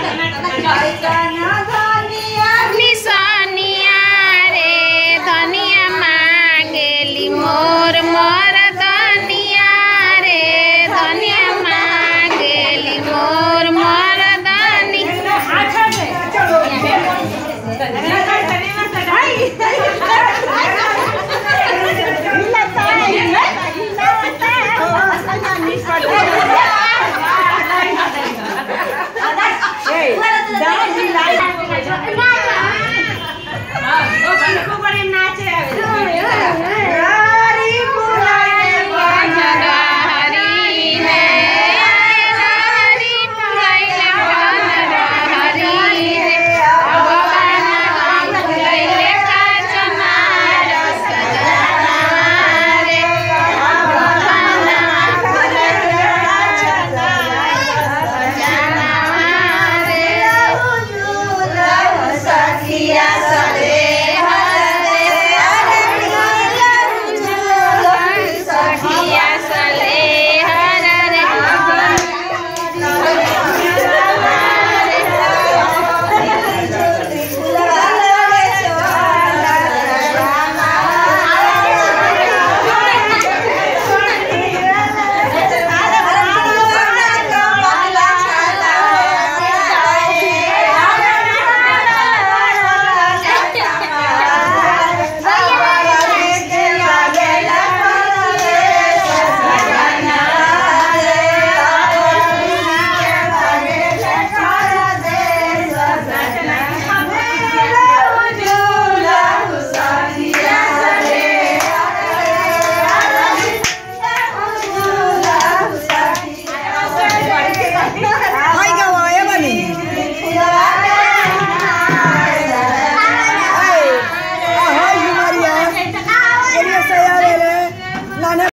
Tak nak A. Don't be like.